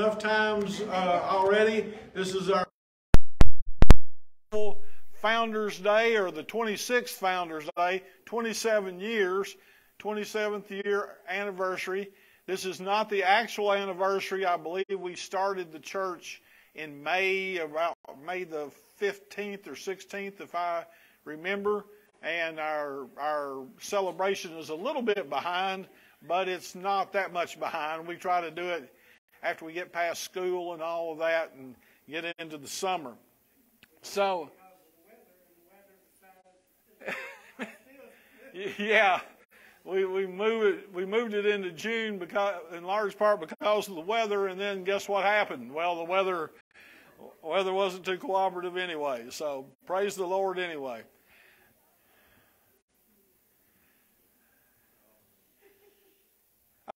enough times uh, already. This is our Founders Day or the 26th Founders Day, 27 years, 27th year anniversary. This is not the actual anniversary. I believe we started the church in May, about May the 15th or 16th, if I remember. And our our celebration is a little bit behind, but it's not that much behind. We try to do it after we get past school and all of that and get into the summer. So, yeah, we we move it we moved it into June because in large part because of the weather, and then guess what happened? Well, the weather weather wasn't too cooperative anyway. So praise the Lord anyway.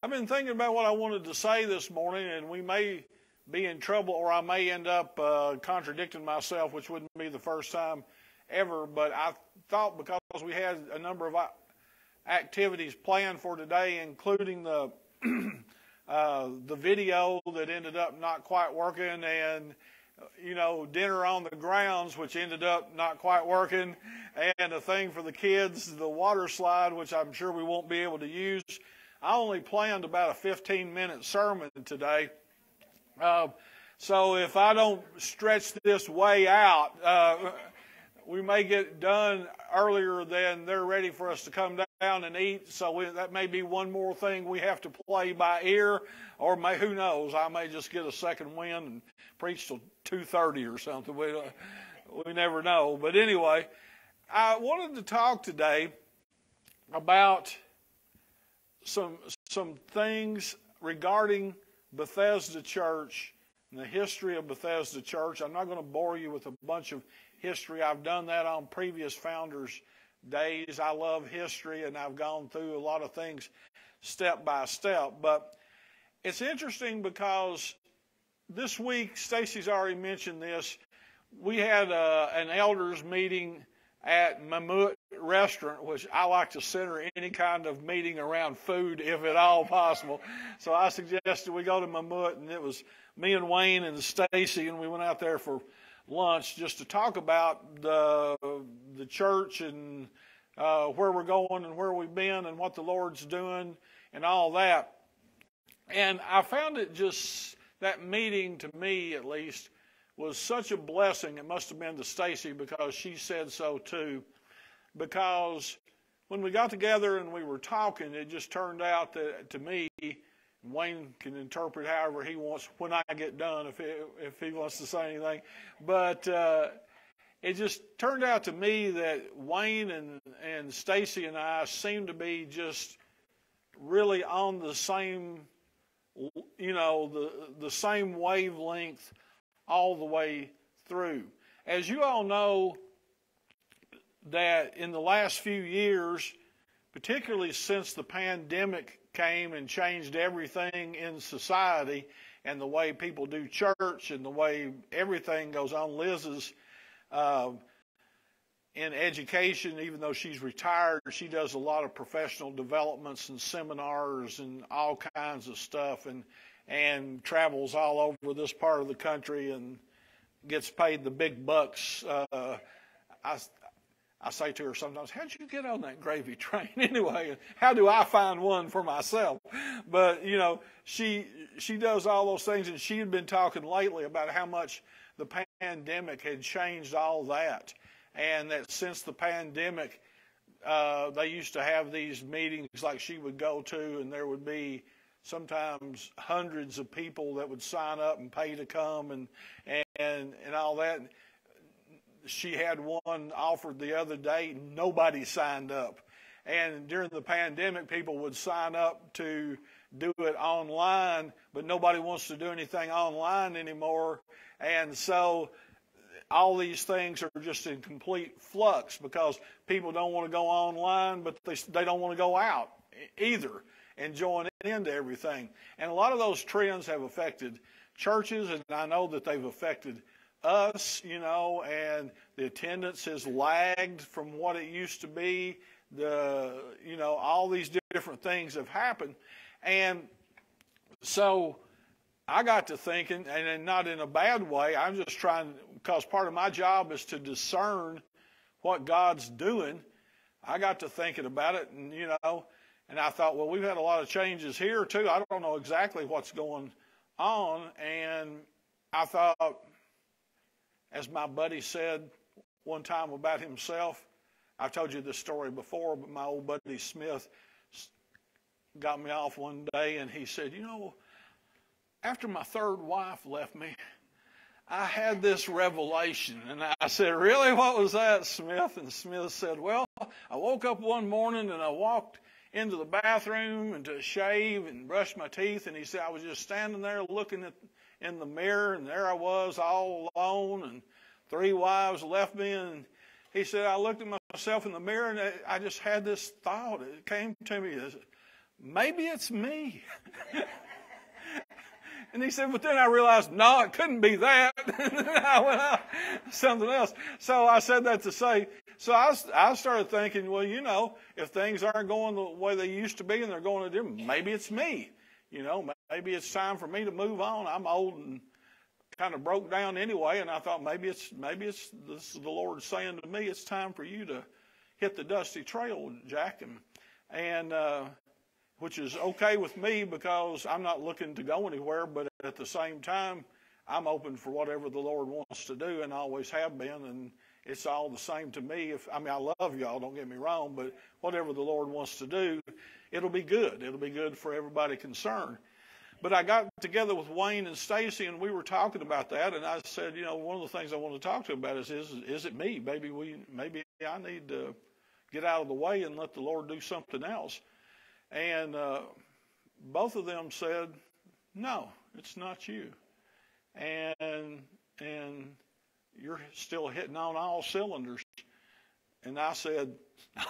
I've been thinking about what I wanted to say this morning, and we may be in trouble, or I may end up uh, contradicting myself, which wouldn't be the first time ever. But I thought because we had a number of activities planned for today, including the uh, the video that ended up not quite working, and you know dinner on the grounds, which ended up not quite working, and a thing for the kids, the water slide, which I'm sure we won't be able to use. I only planned about a 15 minute sermon today. Uh, so if I don't stretch this way out, uh, we may get done earlier than they're ready for us to come down and eat. So we, that may be one more thing we have to play by ear, or may, who knows? I may just get a second wind and preach till 2:30 or something. We we never know. But anyway, I wanted to talk today about some some things regarding Bethesda Church and the history of Bethesda Church. I'm not going to bore you with a bunch of history. I've done that on previous founders' days. I love history and I've gone through a lot of things step by step. But it's interesting because this week, Stacy's already mentioned this. We had uh, an elders meeting at Mamut Restaurant, which I like to center any kind of meeting around food if at all possible. So I suggested we go to Mamut, and it was me and Wayne and Stacy, and we went out there for lunch just to talk about the the church and uh, where we're going and where we've been and what the Lord's doing and all that. And I found it just that meeting to me at least was such a blessing. It must have been to Stacy because she said so too. Because when we got together and we were talking, it just turned out that to me, Wayne can interpret however he wants when I get done if he, if he wants to say anything. But uh, it just turned out to me that Wayne and and Stacy and I seem to be just really on the same, you know, the the same wavelength all the way through. As you all know, that in the last few years, particularly since the pandemic came and changed everything in society and the way people do church and the way everything goes on, Liz's uh, in education, even though she's retired, she does a lot of professional developments and seminars and all kinds of stuff. And and travels all over this part of the country and gets paid the big bucks. Uh, I, I say to her sometimes, how'd you get on that gravy train anyway? How do I find one for myself? But, you know, she, she does all those things and she had been talking lately about how much the pandemic had changed all that. And that since the pandemic, uh, they used to have these meetings like she would go to and there would be sometimes hundreds of people that would sign up and pay to come and and and all that. She had one offered the other day. Nobody signed up. And during the pandemic, people would sign up to do it online, but nobody wants to do anything online anymore. And so all these things are just in complete flux because people don't want to go online, but they, they don't want to go out either and join into everything. And a lot of those trends have affected churches, and I know that they've affected us, you know, and the attendance has lagged from what it used to be. The, you know, all these different things have happened. And so I got to thinking, and not in a bad way, I'm just trying, because part of my job is to discern what God's doing. I got to thinking about it, and, you know, and I thought, well, we've had a lot of changes here, too. I don't know exactly what's going on. And I thought, as my buddy said one time about himself, I've told you this story before, but my old buddy Smith got me off one day and he said, You know, after my third wife left me, I had this revelation. And I said, Really? What was that, Smith? And Smith said, Well, I woke up one morning and I walked into the bathroom and to shave and brush my teeth. And he said, I was just standing there looking at, in the mirror, and there I was all alone, and three wives left me. And he said, I looked at myself in the mirror, and I just had this thought. It came to me maybe it's me. And he said, but then I realized, no, it couldn't be that. I went out something else. So I said that to say, so I, I started thinking, well, you know, if things aren't going the way they used to be and they're going to do, maybe it's me. You know, maybe it's time for me to move on. I'm old and kind of broke down anyway, and I thought maybe it's maybe it's this the Lord saying to me, it's time for you to hit the dusty trail, Jack, and and uh, which is okay with me because I'm not looking to go anywhere, but at the same time, I'm open for whatever the Lord wants to do and always have been. And it's all the same to me. If I mean, I love y'all, don't get me wrong, but whatever the Lord wants to do, it'll be good. It'll be good for everybody concerned. But I got together with Wayne and Stacy, and we were talking about that. And I said, you know, one of the things I want to talk to him about is, is, is it me? Maybe we, maybe I need to get out of the way and let the Lord do something else. And uh, both of them said, "No, it's not you." And and you're still hitting on all cylinders. And I said,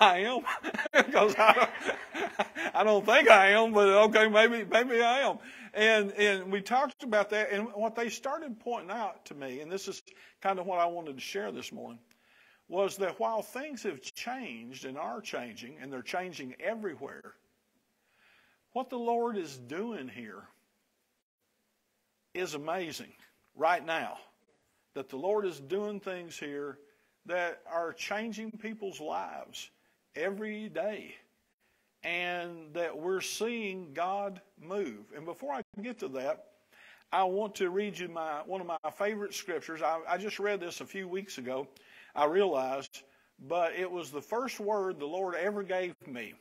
I am, because I don't, I don't think I am, but okay, maybe maybe I am. And and we talked about that, and what they started pointing out to me, and this is kind of what I wanted to share this morning, was that while things have changed and are changing, and they're changing everywhere, what the Lord is doing here is amazing right now. That the Lord is doing things here that are changing people's lives every day. And that we're seeing God move. And before I get to that, I want to read you my one of my favorite scriptures. I, I just read this a few weeks ago. I realized, but it was the first word the Lord ever gave me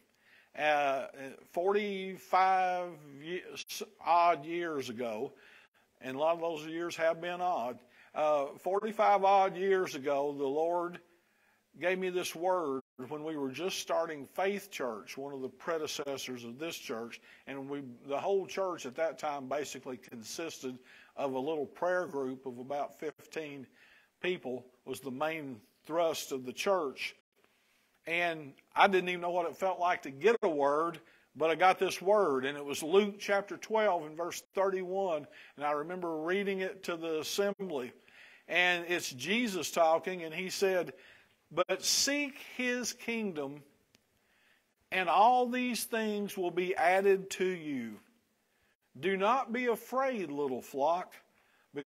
uh, 45 years, odd years ago, and a lot of those years have been odd. Uh, 45 odd years ago, the Lord gave me this word when we were just starting Faith Church, one of the predecessors of this church, and we the whole church at that time basically consisted of a little prayer group of about 15 people was the main thrust of the church. And I didn't even know what it felt like to get a word, but I got this word, and it was Luke chapter 12 and verse 31. And I remember reading it to the assembly. And it's Jesus talking, and he said, But seek his kingdom, and all these things will be added to you. Do not be afraid, little flock,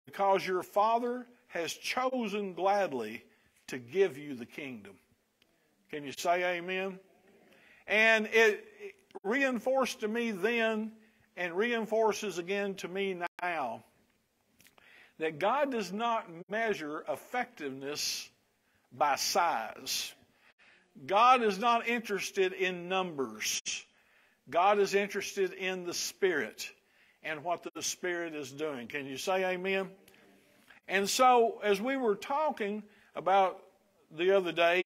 because your Father has chosen gladly to give you the kingdom. Can you say amen? And it reinforced to me then and reinforces again to me now that God does not measure effectiveness by size. God is not interested in numbers. God is interested in the Spirit and what the Spirit is doing. Can you say amen? And so, as we were talking about the other day,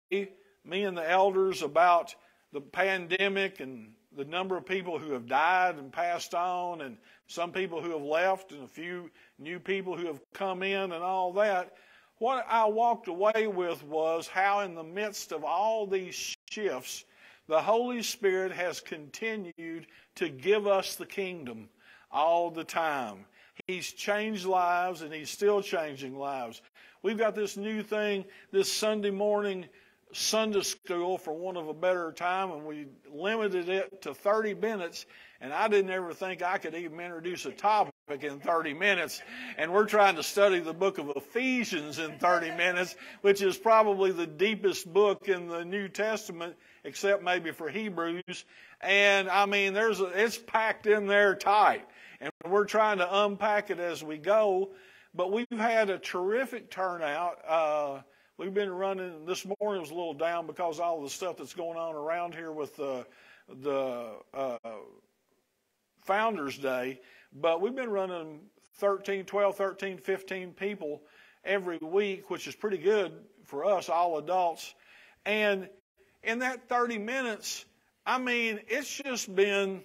me and the elders about the pandemic and the number of people who have died and passed on, and some people who have left, and a few new people who have come in, and all that. What I walked away with was how, in the midst of all these shifts, the Holy Spirit has continued to give us the kingdom all the time. He's changed lives and He's still changing lives. We've got this new thing this Sunday morning Sunday school, for want of a better time, and we limited it to 30 minutes. And I didn't ever think I could even introduce a topic in 30 minutes, and we're trying to study the book of Ephesians in 30 minutes, which is probably the deepest book in the New Testament, except maybe for Hebrews. And I mean, there's a, it's packed in there tight, and we're trying to unpack it as we go. But we've had a terrific turnout. Uh, we've been running. This morning was a little down because all the stuff that's going on around here with the the uh, Founders Day but we've been running 13, 12, 13, 15 people every week, which is pretty good for us, all adults. And in that 30 minutes, I mean, it's just been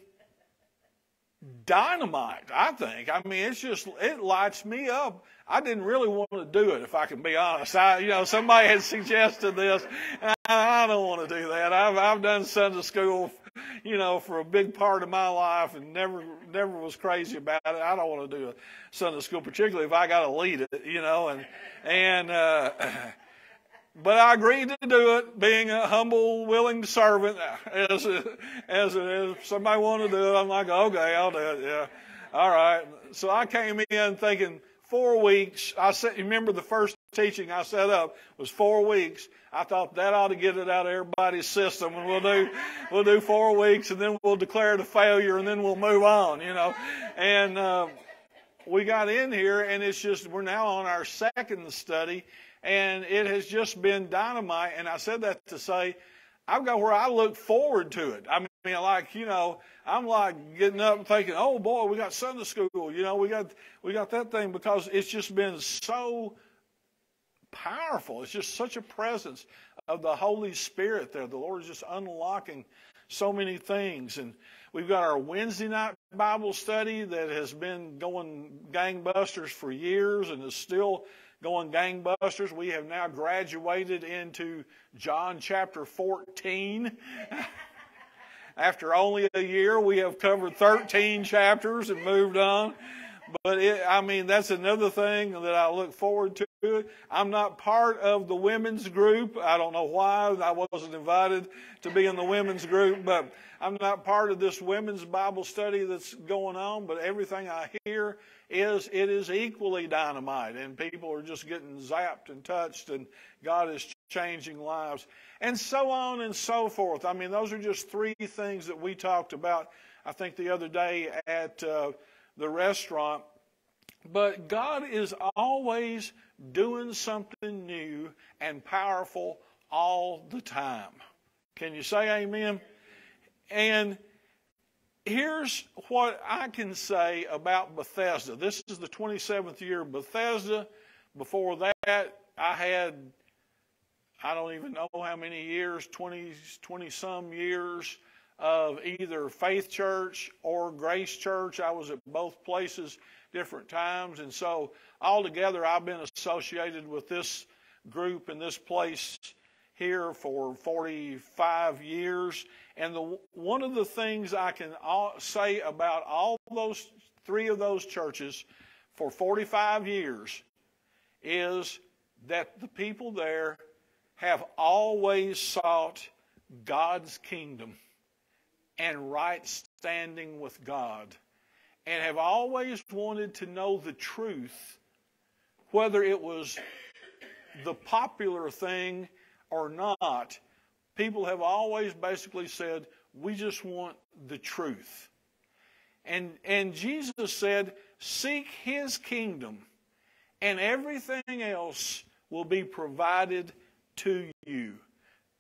dynamite, I think. I mean, it's just, it lights me up. I didn't really want to do it, if I can be honest. I, you know, somebody had suggested this. I don't want to do that. I've, I've done Sunday school you know, for a big part of my life and never never was crazy about it. I don't want to do a Sunday school, particularly if I got to lead it, you know, and and uh, but I agreed to do it, being a humble, willing servant. As as, as somebody wanted to do it, I'm like, okay, I'll do it. Yeah, all right. So I came in thinking four weeks. I remember the first teaching I set up was four weeks. I thought that ought to get it out of everybody's system, and we'll do we'll do four weeks, and then we'll declare it a failure, and then we'll move on, you know. And uh, we got in here, and it's just we're now on our second study, and it has just been dynamite. And I said that to say, I've got where I look forward to it. I mean, like you know, I'm like getting up and thinking, oh boy, we got Sunday school, you know, we got we got that thing because it's just been so powerful. It's just such a presence of the Holy Spirit there. The Lord is just unlocking so many things. And we've got our Wednesday night Bible study that has been going gangbusters for years and is still going gangbusters. We have now graduated into John chapter 14. After only a year, we have covered 13 chapters and moved on. But it, I mean, that's another thing that I look forward to. I'm not part of the women's group. I don't know why I wasn't invited to be in the women's group, but I'm not part of this women's Bible study that's going on. But everything I hear is it is equally dynamite, and people are just getting zapped and touched, and God is changing lives, and so on and so forth. I mean, those are just three things that we talked about. I think the other day at. Uh, the restaurant. But God is always doing something new and powerful all the time. Can you say amen? And here's what I can say about Bethesda. This is the 27th year of Bethesda. Before that, I had, I don't even know how many years, 20, 20 some years of either Faith Church or Grace Church. I was at both places different times. And so altogether, I've been associated with this group and this place here for 45 years. And the, one of the things I can say about all those three of those churches for 45 years is that the people there have always sought God's kingdom and right standing with God and have always wanted to know the truth, whether it was the popular thing or not. People have always basically said, We just want the truth. And, and Jesus said, Seek his kingdom, and everything else will be provided to you.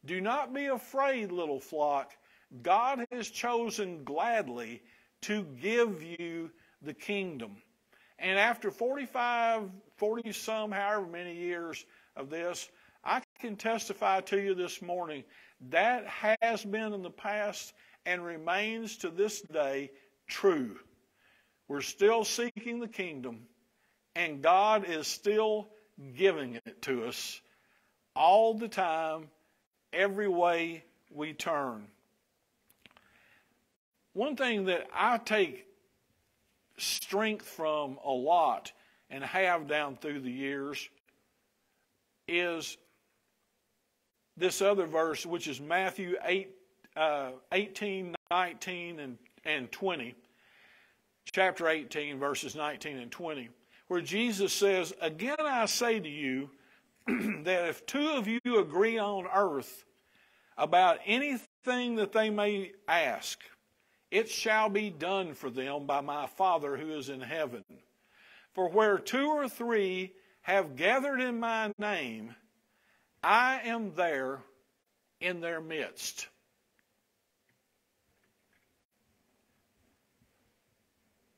Do not be afraid, little flock. God has chosen gladly to give you the kingdom. And after 45, 40 some, however many years of this, I can testify to you this morning that has been in the past and remains to this day true. We're still seeking the kingdom, and God is still giving it to us all the time, every way we turn. One thing that I take strength from a lot and have down through the years is this other verse, which is Matthew 8, uh, 18, 19, and, and 20. chapter 18, verses 19 and 20, where Jesus says, Again I say to you that if two of you agree on earth about anything that they may ask, it shall be done for them by my Father who is in heaven. For where two or three have gathered in my name, I am there in their midst.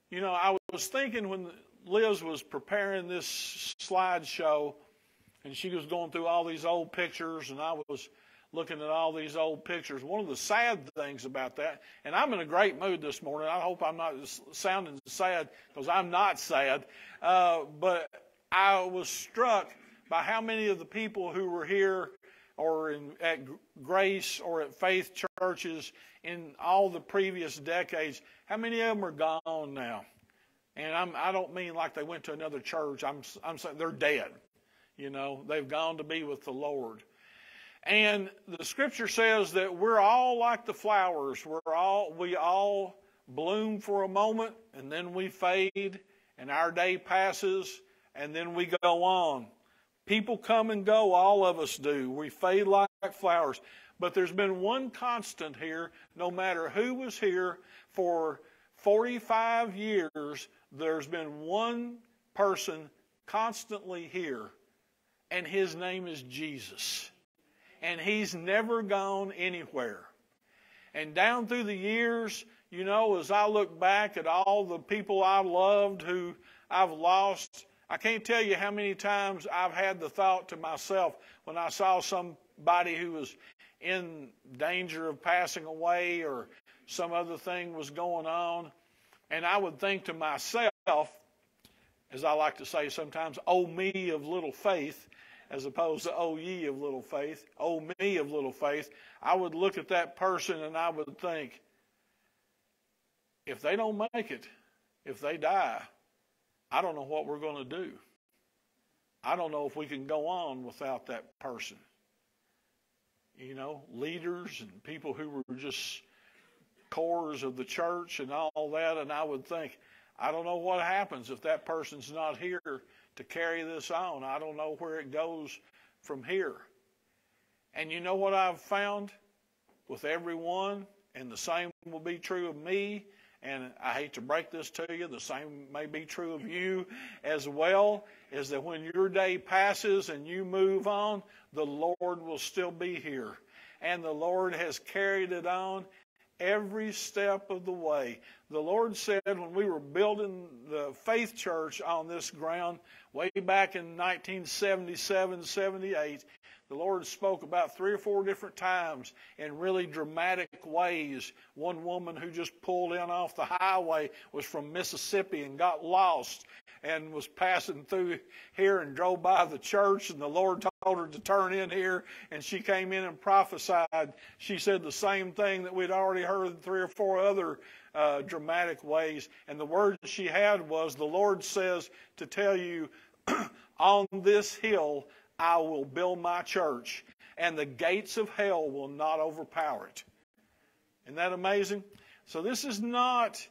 You know, I was thinking when Liz was preparing this slideshow and she was going through all these old pictures and I was looking at all these old pictures. One of the sad things about that, and I'm in a great mood this morning. I hope I'm not sounding sad because I'm not sad. Uh, but I was struck by how many of the people who were here or in, at Grace or at Faith churches in all the previous decades, how many of them are gone now? And I'm, I don't mean like they went to another church. I'm, I'm saying they're dead. You know, they've gone to be with the Lord. And the scripture says that we're all like the flowers. We're all, we all bloom for a moment and then we fade and our day passes and then we go on. People come and go, all of us do. We fade like flowers. But there's been one constant here, no matter who was here for 45 years, there's been one person constantly here, and his name is Jesus and he's never gone anywhere. And down through the years, you know, as I look back at all the people I loved who I've lost, I can't tell you how many times I've had the thought to myself when I saw somebody who was in danger of passing away or some other thing was going on. And I would think to myself, as I like to say sometimes, oh me of little faith, as opposed to oh ye of little faith, oh me of little faith, I would look at that person and I would think, if they don't make it, if they die, I don't know what we're going to do. I don't know if we can go on without that person. You know, leaders and people who were just cores of the church and all that, and I would think, I don't know what happens if that person's not here to carry this on. I don't know where it goes from here. And you know what I've found with everyone, and the same will be true of me, and I hate to break this to you, the same may be true of you as well, is that when your day passes and you move on, the Lord will still be here. And the Lord has carried it on every step of the way. The Lord said when we were building the faith church on this ground way back in 1977 78, the Lord spoke about three or four different times in really dramatic ways. One woman who just pulled in off the highway was from Mississippi and got lost and was passing through here and drove by the church and the Lord told her to turn in here and she came in and prophesied. She said the same thing that we'd already heard in three or four other uh, dramatic ways. And the word she had was, the Lord says to tell you, on this hill I will build my church and the gates of hell will not overpower it. Isn't that amazing? So this is not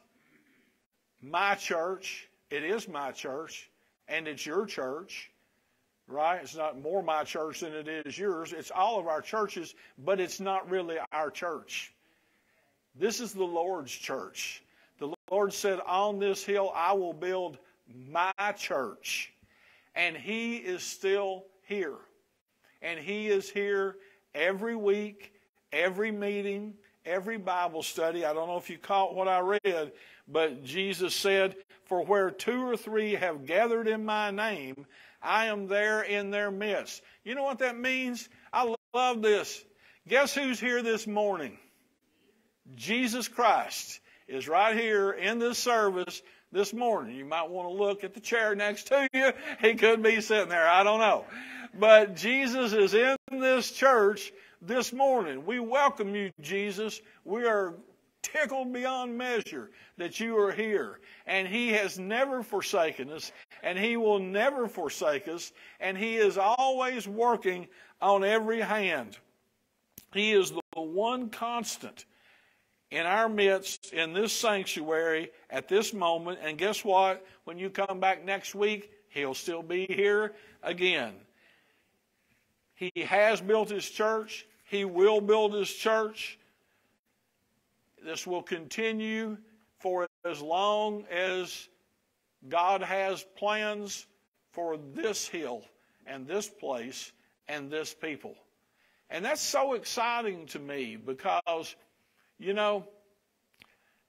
my church. It is my church, and it's your church, right? It's not more my church than it is yours. It's all of our churches, but it's not really our church. This is the Lord's church. The Lord said, On this hill I will build my church. And He is still here. And He is here every week, every meeting, every Bible study. I don't know if you caught what I read, but Jesus said, For where two or three have gathered in my name, I am there in their midst. You know what that means? I love this. Guess who's here this morning? Jesus Christ is right here in this service this morning. You might want to look at the chair next to you. He could be sitting there. I don't know. But Jesus is in this church this morning. We welcome you, Jesus. We are tickled beyond measure that you are here. And He has never forsaken us, and He will never forsake us, and He is always working on every hand. He is the one constant in our midst, in this sanctuary, at this moment. And guess what? When you come back next week, He'll still be here again. He has built His church. He will build His church. This will continue for as long as God has plans for this hill and this place and this people. And that's so exciting to me because, you know,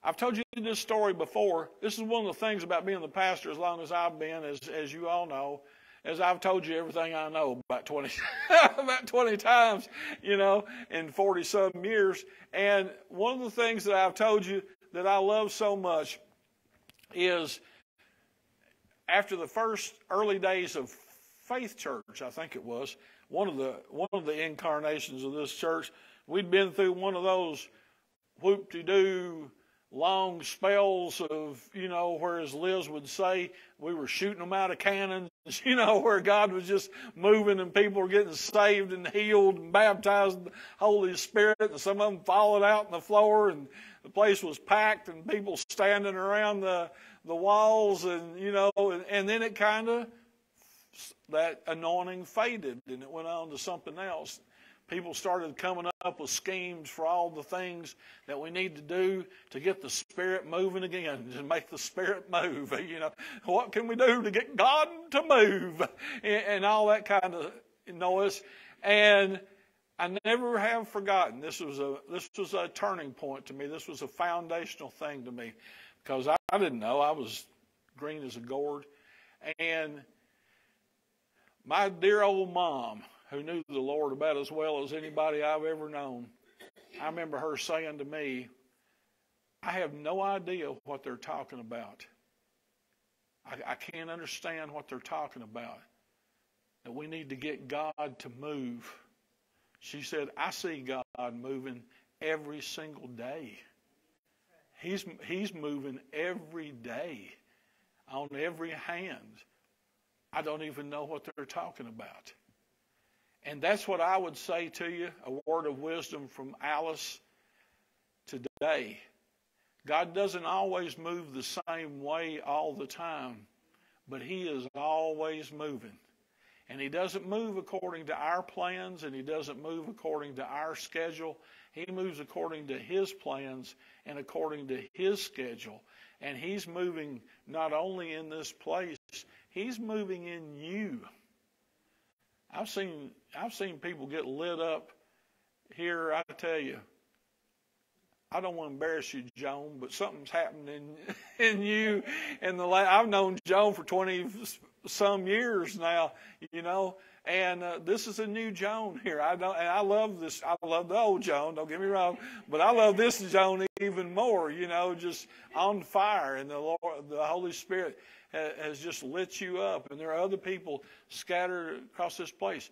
I've told you this story before. This is one of the things about being the pastor as long as I've been, as, as you all know, as I've told you everything I know about 20, about 20 times, you know, in 40 some years. And one of the things that I've told you that I love so much is after the first early days of Faith Church, I think it was, one of the one of the incarnations of this church, we'd been through one of those whoop de doo long spells of, you know, whereas Liz would say, we were shooting them out of cannons, you know, where God was just moving and people were getting saved and healed and baptized in the Holy Spirit and some of them falling out on the floor and the place was packed and people standing around the, the walls and, you know, and, and then it kind of, that anointing faded and it went on to something else people started coming up with schemes for all the things that we need to do to get the spirit moving again to make the spirit move you know. What can we do to get god to move? And, all that kind of noise. And i never have forgotten this was a this was a turning point to me. This was a foundational thing to me because i, I didn't know. I was green as a gourd. And my dear old mom who knew the Lord about as well as anybody I've ever known, I remember her saying to me, I have no idea what they're talking about. I, I can't understand what they're talking about. That we need to get God to move. She said, I see God moving every single day. He's, he's moving every day on every hand. I don't even know what they're talking about. And that's what I would say to you a word of wisdom from Alice today. God doesn't always move the same way all the time, but He is always moving. And He doesn't move according to our plans and He doesn't move according to our schedule. He moves according to His plans and according to His schedule. And He's moving not only in this place, He's moving in you. I've seen I've seen people get lit up here. I tell you, I don't want to embarrass you, Joan, but something's happened in in you. And the I've known Joan for twenty some years now, you know, and uh, this is a new Joan here. I don't, and I love this. I love the old Joan. Don't get me wrong, but I love this Joan even more. You know, just on fire, and the Lord, the Holy Spirit has just lit you up, and there are other people scattered across this place.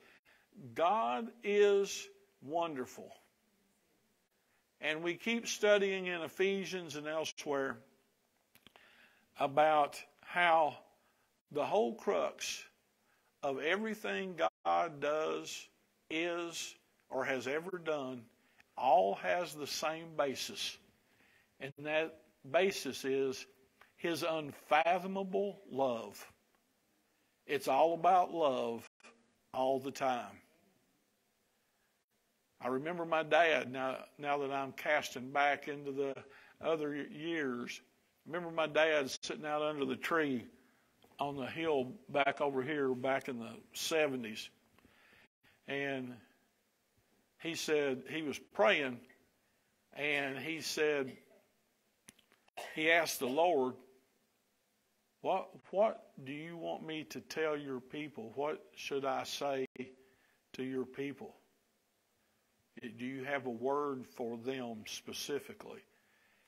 God is wonderful. And we keep studying in Ephesians and elsewhere about how the whole crux of everything God does, is, or has ever done, all has the same basis. And that basis is his unfathomable love. It's all about love all the time. I remember my dad now now that I'm casting back into the other years. Remember my dad sitting out under the tree on the hill back over here back in the 70s. And he said he was praying and he said he asked the Lord what, what do you want me to tell your people? What should I say to your people? Do you have a word for them specifically?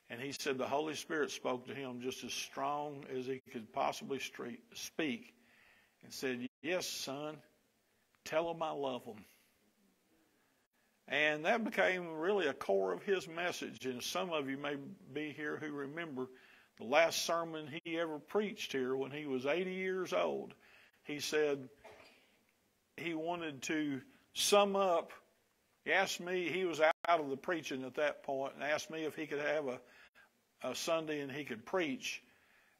And he said the Holy Spirit spoke to him just as strong as he could possibly speak and said, Yes, son, tell them I love them. And that became really a core of his message. And some of you may be here who remember the last sermon he ever preached here when he was 80 years old, he said he wanted to sum up. He asked me, he was out of the preaching at that point and asked me if he could have a, a Sunday and he could preach.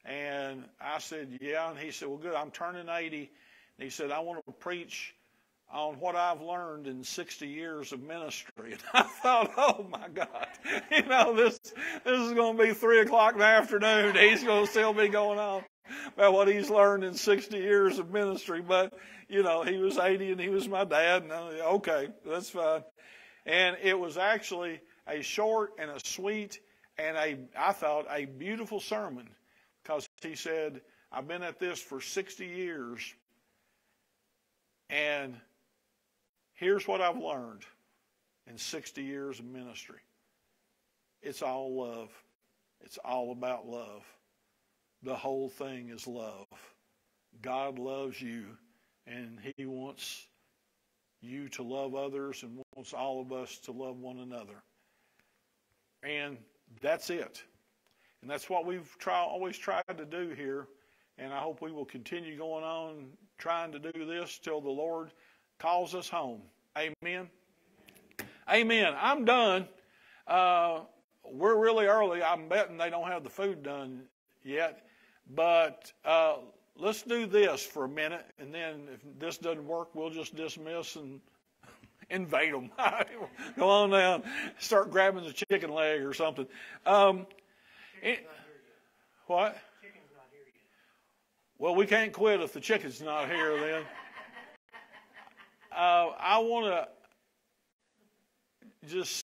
And I said, yeah. And he said, well, good. I'm turning 80. And he said, I want to preach on what I've learned in 60 years of ministry. And I thought, oh my God, you know, this, this is going to be three o'clock in the afternoon. He's going to still be going on about what he's learned in 60 years of ministry. But, you know, he was 80 and he was my dad. And I, okay, that's fine. And it was actually a short and a sweet and a, I thought, a beautiful sermon because he said, I've been at this for 60 years and here's what I've learned in 60 years of ministry. It's all love. It's all about love. The whole thing is love. God loves you and he wants you to love others and wants all of us to love one another. And that's it. And that's what we've try, always tried to do here. And I hope we will continue going on trying to do this till the Lord calls us home. Amen. Amen. I'm done. Uh, we're really early. I'm betting they don't have the food done yet. But uh, let's do this for a minute, and then if this doesn't work, we'll just dismiss and invade them. Go on down, start grabbing the chicken leg or something. Um, it, what? Well, we can't quit if the chicken's not here then. Uh, I want to just